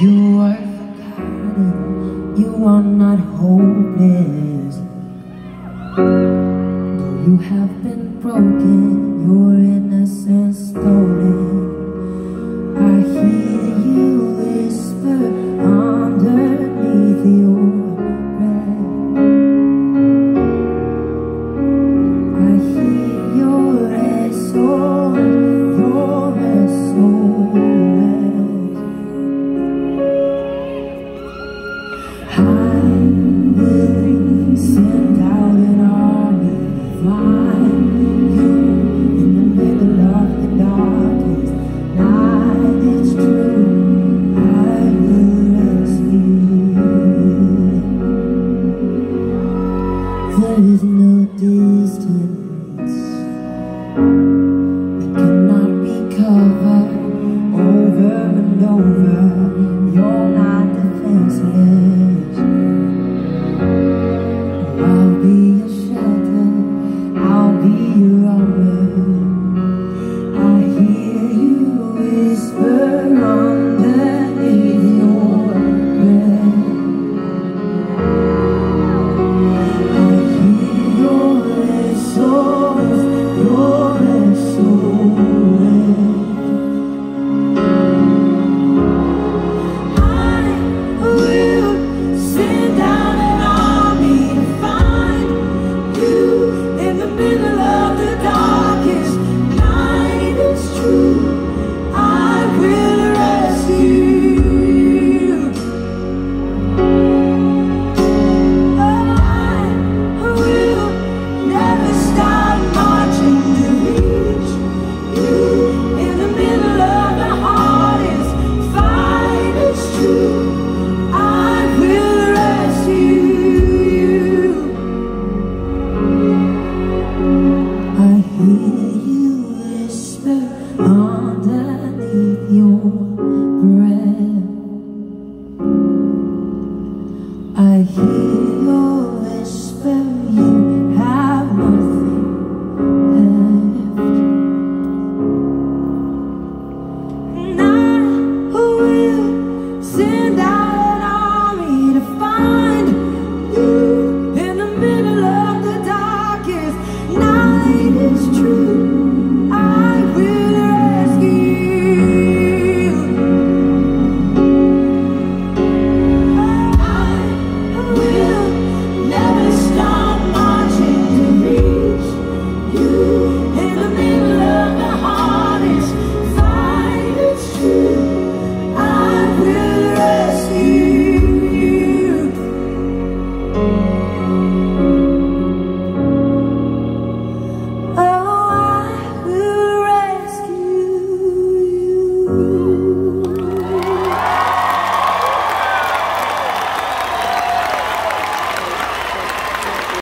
You are forgotten, you are not hopeless. Though you have been broken, your innocence over. You're not defenseless I'll be your shelter. I'll be your armor I hear you whisper I hear